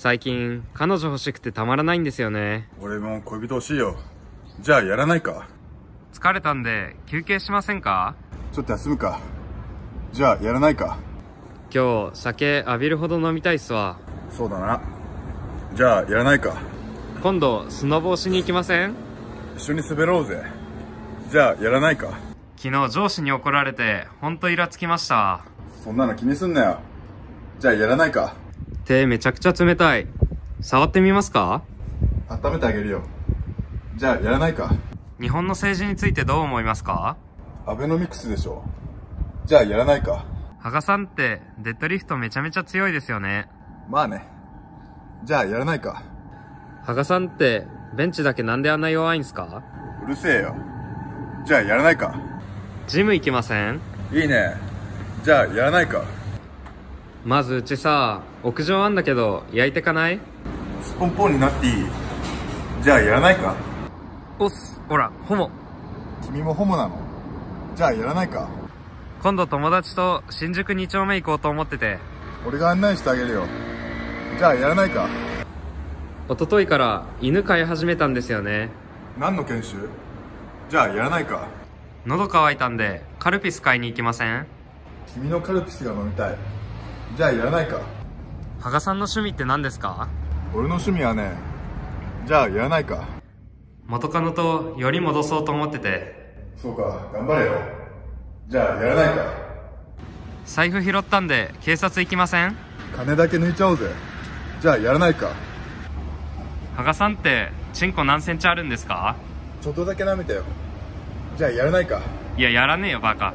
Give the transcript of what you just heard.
最近、彼女欲しくてたまらないんですよね。俺も恋人欲しいよ。じゃあやらないか。疲れたんで、休憩しませんか？ちょっと休むか。じゃあやらないか。今日、酒浴びるほど飲みたいっすわ。そうだな。じゃあやらないか。今度、スノボーしに行きません？一緒に滑ろうぜ。じゃあやらないか。昨日上司に怒られて、ほんとイラつきました。そんなの気にすんなよ。じゃあやらないか。手めちゃくちゃ冷たい。触ってみますか？温めてあげるよ。じゃあやらないか。日本の政治についてどう思いますか？アベノミクスでしょ。じゃあやらないか。羽賀さんって、デッドリフトめちゃめちゃ強いですよね。まあね。じゃあやらないか。羽賀さんって、ベンチだけなんであんな弱いんすか？うるせえよ。じゃあやらないか。ジム行きません？いいね。じゃあやらないか。まずうちさ、屋上あんだけど、焼いてかない？スポンポンになっていい？じゃあやらないか？おっす、ほら、ホモ。君もホモなの？じゃあやらないか？今度友達と新宿2丁目行こうと思ってて、俺が案内してあげるよ。じゃあやらないか？一昨日から犬飼い始めたんですよね。何の研修？じゃあやらないか？喉乾いたんで、カルピス買いに行きません？君のカルピスが飲みたい。じゃあやらないか。羽賀さんの趣味って何ですか？俺の趣味はね、じゃあやらないか。元カノとより戻そうと思ってて、そうか、頑張れよ。じゃあやらないか。財布拾ったんで警察行きません？金だけ抜いちゃおうぜ。じゃあやらないか。羽賀さんって、チンコ何センチあるんですか？ちょっとだけ舐めてよ。じゃあやらないか。いや、やらねえよ、バカ。